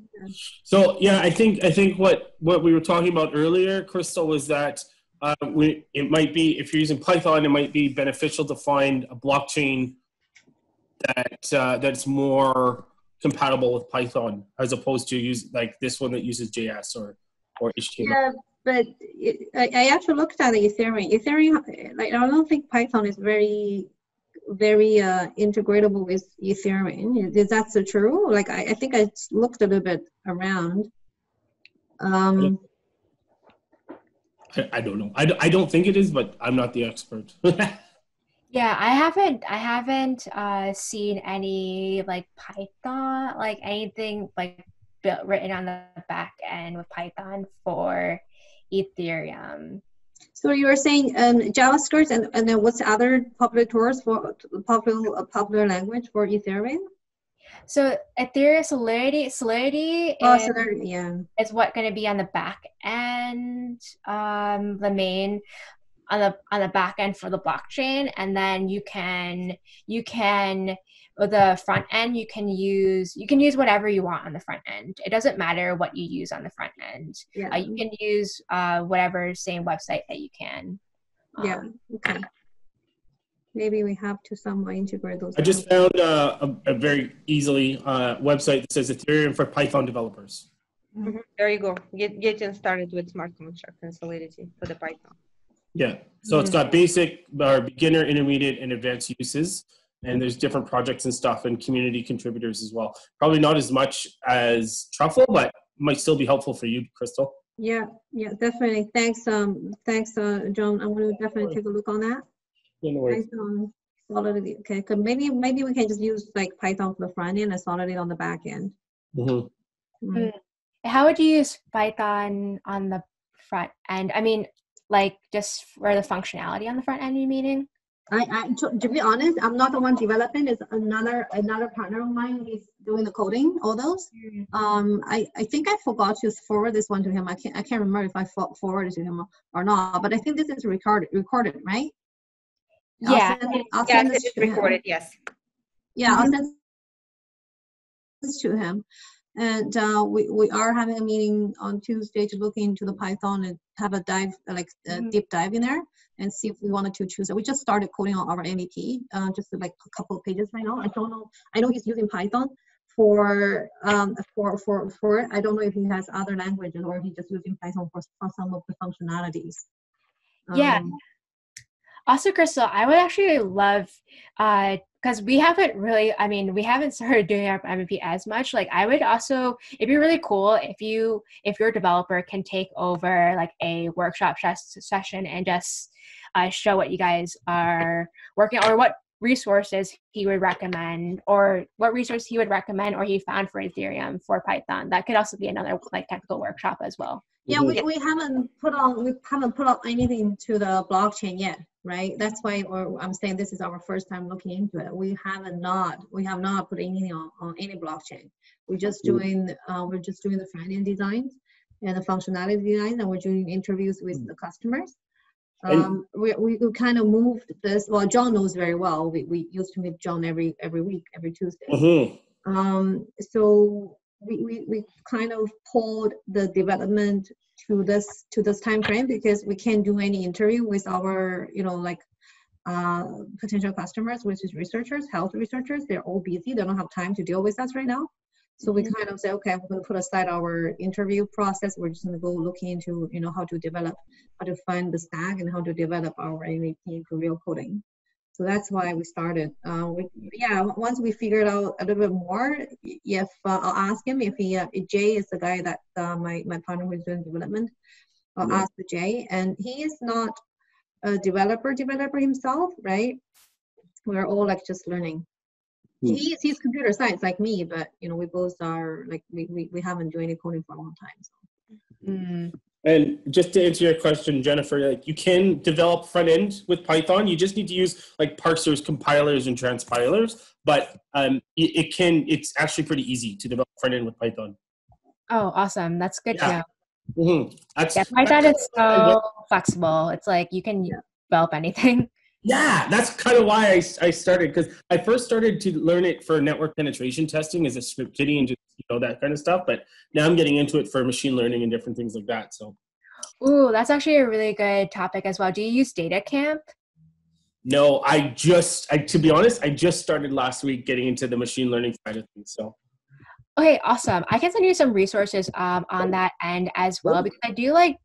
So yeah, I think I think what what we were talking about earlier, Crystal, was that uh, we, it might be if you're using Python, it might be beneficial to find a blockchain that uh, that's more compatible with Python as opposed to use like this one that uses JS or or HTML. Yeah, but it, I, I actually looked at the Ethereum. Ethereum, like I don't think Python is very very uh, integratable with Ethereum. Is that so true? Like I, I think I looked a little bit around. Um, I, I don't know. I, I don't think it is, but I'm not the expert. *laughs* Yeah, I haven't I haven't uh seen any like Python like anything like built written on the back end with Python for Ethereum. So you were saying um, JavaScript and, and then what's other popular tools for popular uh, popular language for Ethereum? So Ethereum Solidity Solidity Oh, is, so there, yeah. is what going to be on the back end, um, the main on the on the back end for the blockchain, and then you can you can the front end you can use you can use whatever you want on the front end. It doesn't matter what you use on the front end. Yeah. Uh, you can use uh, whatever same website that you can. Yeah. Um, Okay. Maybe we have to somehow integrate those. I just found uh, a, a very easily uh, website that says ethereum for Python developers. Mhm. There you go. Get getting started with smart contract and Solidity for the Python. Yeah. So it's got basic, or beginner, intermediate, and advanced uses. And there's different projects and stuff and community contributors as well. Probably not as much as Truffle, but might still be helpful for you, Crystal. Yeah, yeah, definitely. Thanks, um, thanks, uh, John. I'm gonna definitely take a look on that. Yeah, no worries. Python, Solidity. Okay, 'cause maybe maybe we can just use like Python for the front end and Solidity on the back end. Mhm. Mm. How would you use Python on the front end? I mean, like just for the functionality on the front end, you meaning? I, I to, to be honest, I'm not the one developing. It's another another partner of mine. He's doing the coding, all those. Um, I, I think I forgot to forward this one to him. I can't I can't remember if I forwarded to him or not. But I think this is recorded recorded, right? I'll Yeah. I'll send it this is to him. recorded. Yes. Yeah, I'll send this to him. And uh, we, we are having a meeting on Tuesday to look into the Python and have a dive, like a Mhm. deep dive in there and see if we wanted to choose it. We just started coding on our MVP, uh, just like a couple of pages right now. I don't know. I know he's using Python for um for for for it. I don't know if he has other languages or if he's just using Python for, for some of the functionalities. Yeah. Um, Also, Crystal, I would actually love because we haven't really. I mean, we haven't *laughs* started doing our MVP as much. Like, I would also. It'd be really cool if you, if your developer can take over like a workshop ses- session and just uh, show what you guys are working on or what resources he would recommend or what resource he would recommend or he found for ethereum for python that could also be another like technical workshop as well Yeah, we, we haven't put on we haven't put out anything to the blockchain yet, right? That's why or I'm saying this is our first time looking into it. We haven't not we have not put anything on, on any blockchain. We're just Mm. doing uh, we're just doing the front end designs and the functionality design, and we're doing interviews with the customers. Um, we, we, kind of moved this. Well, John knows very well. We, we used to meet John every every week, every Tuesday. Mhm. Um, so we, we, we kind of pulled the development to this to this time frame because we can't do any interview with our you know like uh, potential customers, which is researchers, health researchers. They're all busy. They don't have time to deal with us right now. So we kind of say, okay, we're going to put aside our interview process. We're just going to go looking into you know how to develop, how to find the stack, and how to develop our MVP into real coding. So that's why we started. Uh, we, yeah, once we figured out a little bit more, if uh, I'll ask him if he, uh, if Jay is the guy that uh, my my partner who's doing development. I'll Yeah. ask Jay, and he is not a developer developer himself, right? We're all like just learning. Hmm. He's he's computer science like me, but you know we both are like we we, we haven't done any coding for a long time. So. Mm. And just to answer your question, Jennifer, like you can develop front end with Python. You just need to use like parsers, compilers, and transpilers. But um, it, it can. It's actually pretty easy to develop front end with Python. oh awesome that's good Yeah. to know Mhm. That's yeah python is so flexible it's like you can Yeah. develop anything Yeah, that's kind of why I, I started because I first started to learn it for network penetration testing as a script kiddie and just you know that kind of stuff. But now I'm getting into it for machine learning and different things like that. So Ooh, that's actually a really good topic as well. Do you use DataCamp? no, I just I to be honest, I just started last week getting into the machine learning side of things. So Okay, awesome. I can send you some resources um, on that end as well because I do like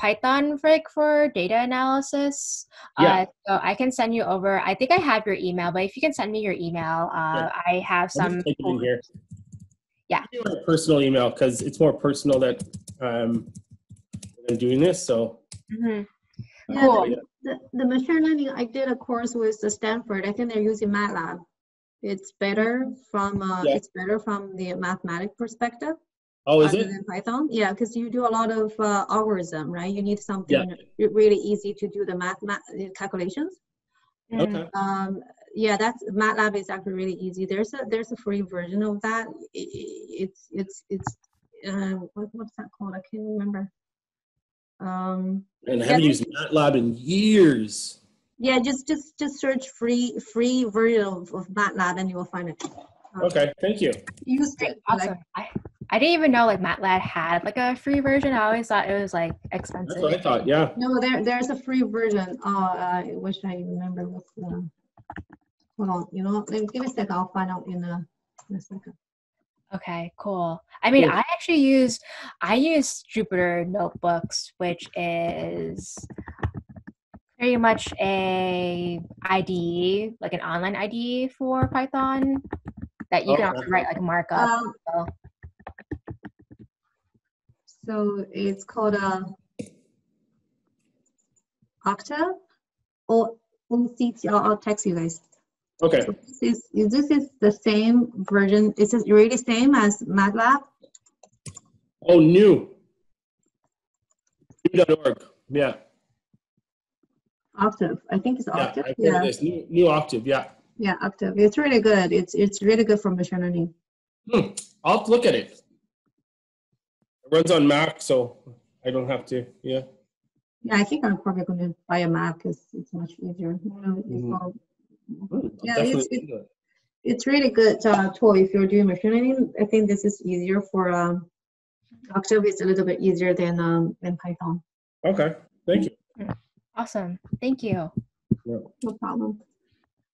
Python for for data analysis. Yeah. Uh, so I can send you over. I think I have your email, but if you can send me your email, uh, I have some. just type it in here. Yeah. I'll my personal email because it's more personal that um, I'm doing this. So Mhm. Yeah, Cool. the, the, the machine learning, I did a course with the Stanford. I think they're using MATLAB. It's better from uh, Yeah. it's better from the mathematic perspective. Oh, is other it? than Python? Yeah, because you do a lot of uh, algorithm, right? You need something Yeah. really easy to do the math, math calculations. Mhm. Okay. Um, yeah, that's MATLAB is actually really easy. There's a there's a free version of that. I- I- It's it's it's uh, what, what's that called? I can't remember. Um, And I haven't there's- used MATLAB in years. yeah, just just just search free free version of, of MATLAB and you will find it. Um, Okay, thank you. Used Great, it. like- I, I didn't even know like MATLAB had like a free version. I always thought it was like expensive. That's what I thought. Yeah. No, there there's a free version. Uh, I wish I remember what's the. Hold on, you know, let me- give me a second. I'll find out in a, in a second. Okay, cool. I mean, Cool. I actually use I use Jupyter Notebooks, which is pretty much a IDE, like an online IDE for Python that you can also Okay. write like markup. Um, so. So it's called a Octave or OCT. I'll, I'll text you guys. Okay. So this is this is the same version. Is it really same as MATLAB? Oh, new. GNU.org. Yeah. Octave. I think it's Yeah. Octave. Yeah. of. New, GNU Octave. Yeah. Yeah, Octave. It's really good. It's it's really good for machine learning. Hmm. I'll look at it. It runs on Mac, so I don't have to. Yeah. Yeah, I think I'm probably going to buy a Mac because it's much easier. You know, it's Mhm. all- Yeah, it's- do that. it's really good uh, tool if you're doing machine learning. I think this is easier for um, Octave. It's a little bit easier than um, than Python. Okay. Thank you. Awesome. Thank you. No problem.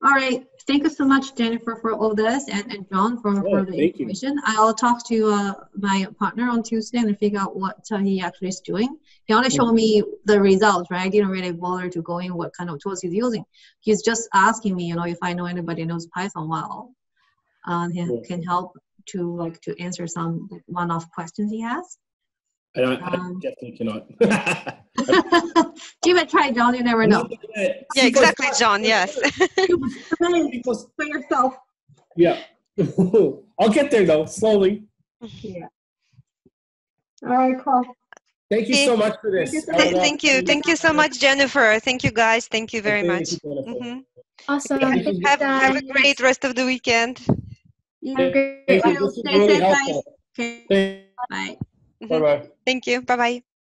All right. Thank you so much, Jennifer, for all this, and, and John for, Yeah, for the thank you. information. I'll talk to uh, my partner on Tuesday and figure out what uh, he actually is doing. He only showed me the results, right? I didn't really bother to go in what kind of tools he's using. He's just asking me, you know, if I know anybody knows Python well, um, he Cool. can help to like to answer some like, one-off questions he has. I, don't, I Um, definitely cannot. *laughs* *laughs* Give it a try, John. You never know. Yeah, exactly, John. Yes. Try *laughs* for yourself. Yeah. I'll get there though, slowly. Yeah. All right, cool. Thank you Okay. so much for this. Thank you so I Th- will- Thank you. Thank you so much, Jennifer. Thank you, guys. Thank you very Okay, much. you, Jennifer. Mhm. Awesome. Yeah, Thank you, Have, have a great rest of the weekend. Yeah. Great Thank you. Well, This is stay really safe, guys. helpful. Okay. Bye. Bye-bye. Thank you. Bye bye.